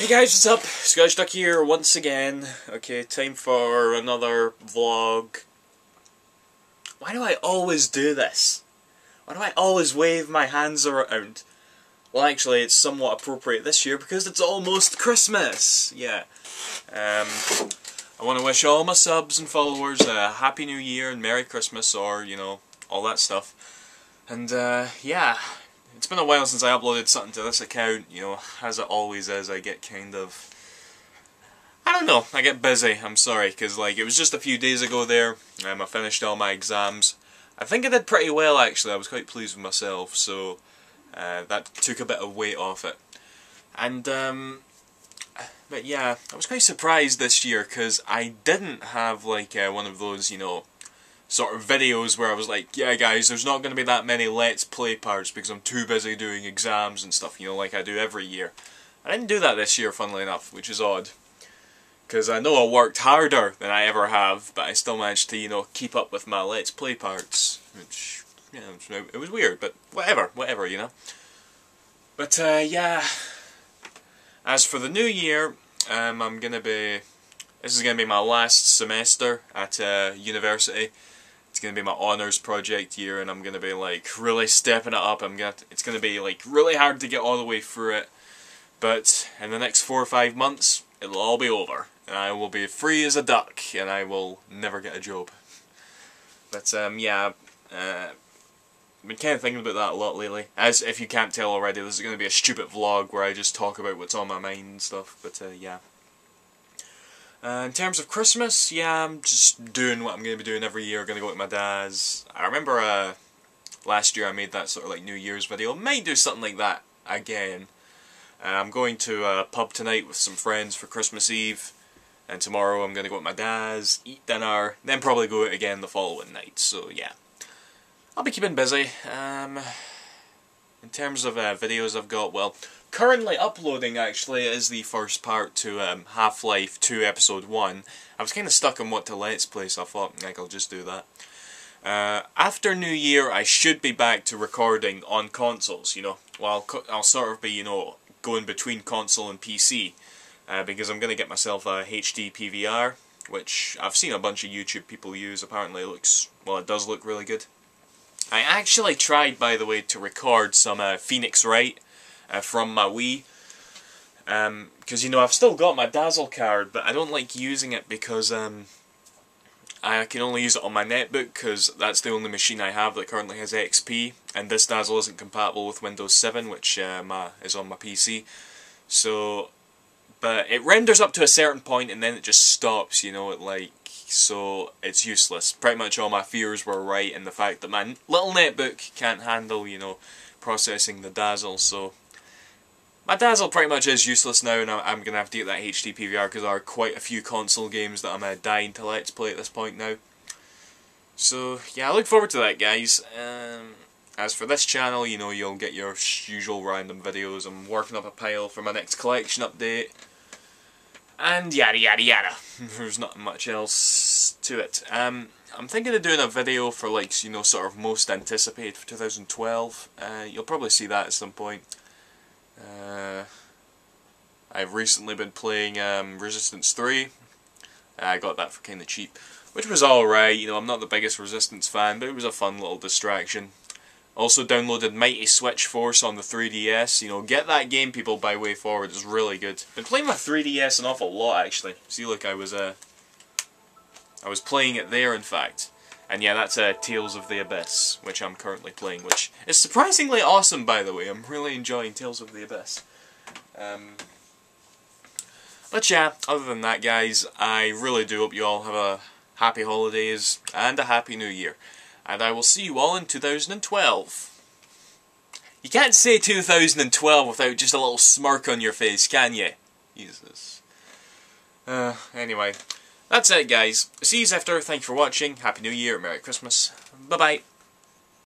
Hey guys, what's up? Scottish Duck here once again. Okay, time for another vlog. Why do I always do this? Why do I always wave my hands around? Well, actually, it's somewhat appropriate this year because it's almost Christmas. Yeah. Um, I want to wish all my subs and followers a Happy New Year and Merry Christmas, or, you know, all that stuff. And, uh, yeah, it's been a while since I uploaded something to this account, you know, as it always is, I get kind of... I don't know, I get busy, I'm sorry, because like, it was just a few days ago there, um, I finished all my exams. I think I did pretty well actually, I was quite pleased with myself, so uh, that took a bit of weight off it. And, um, but yeah, I was quite surprised this year, because I didn't have like uh, one of those, you know, sort of videos where I was like, yeah guys, there's not going to be that many Let's Play parts because I'm too busy doing exams and stuff, you know, like I do every year. I didn't do that this year, funnily enough, which is odd. Because I know I worked harder than I ever have, but I still managed to, you know, keep up with my Let's Play parts. Which, know, it was weird, but whatever, whatever, you know. But, uh, yeah. As for the new year, um, I'm going to be... This is going to be my last semester at uh, university it's gonna be my honors project year, and I'm gonna be like really stepping it up. I'm gonna, it's gonna be like really hard to get all the way through it, but in the next four or five months, it'll all be over, and I will be free as a duck, and I will never get a job. But um, yeah, uh, I've been kind of thinking about that a lot lately. As if you can't tell already, this is going to be a stupid vlog where I just talk about what's on my mind and stuff. But uh, yeah. Uh, in terms of Christmas, yeah, I'm just doing what I'm going to be doing every year. going to go with my dad's. I remember uh, last year I made that sort of like New Year's video. Might do something like that again. Uh, I'm going to a pub tonight with some friends for Christmas Eve. And tomorrow I'm going to go with my dad's, eat dinner, then probably go out again the following night. So yeah, I'll be keeping busy. Um, in terms of uh, videos I've got, well, currently uploading actually is the first part to um, Half-Life 2 Episode 1. I was kind of stuck on what to Let's Play, so I thought like, I'll just do that. Uh, after New Year, I should be back to recording on consoles, you know. Well, I'll, I'll sort of be, you know, going between console and PC. Uh, because I'm going to get myself a HD PVR, which I've seen a bunch of YouTube people use. Apparently it looks, well, it does look really good. I actually tried, by the way, to record some uh, Phoenix Wright uh, from my Wii. Because, um, you know, I've still got my Dazzle card, but I don't like using it because um, I can only use it on my netbook because that's the only machine I have that currently has XP, and this Dazzle isn't compatible with Windows 7, which uh, my, is on my PC. So, but it renders up to a certain point and then it just stops, you know, it like, so it's useless. Pretty much all my fears were right in the fact that my little netbook can't handle, you know, processing the Dazzle, so my Dazzle pretty much is useless now and I'm going to have to get that HD PVR because there are quite a few console games that I'm uh, dying to let's play at this point now. So, yeah, I look forward to that, guys. Um, as for this channel, you know, you'll get your usual random videos. I'm working up a pile for my next collection update. And yada yada yada. There's not much else to it. Um, I'm thinking of doing a video for, like, you know, sort of most anticipated for 2012. Uh, you'll probably see that at some point. Uh, I've recently been playing um, Resistance 3. I got that for kind of cheap, which was alright. You know, I'm not the biggest Resistance fan, but it was a fun little distraction. Also downloaded Mighty Switch Force on the 3DS. You know, get that game, people, by WayForward. It's really good. Been playing my 3DS an awful lot, actually. See, look, I was, uh, I was playing it there, in fact. And yeah, that's uh, Tales of the Abyss, which I'm currently playing, which is surprisingly awesome, by the way. I'm really enjoying Tales of the Abyss. Um, but yeah, other than that, guys, I really do hope you all have a happy holidays and a happy new year. And I will see you all in 2012. You can't say 2012 without just a little smirk on your face, can you? Jesus. Uh, anyway. That's it, guys. See you after. Thank you for watching. Happy New Year. Merry Christmas. Bye-bye.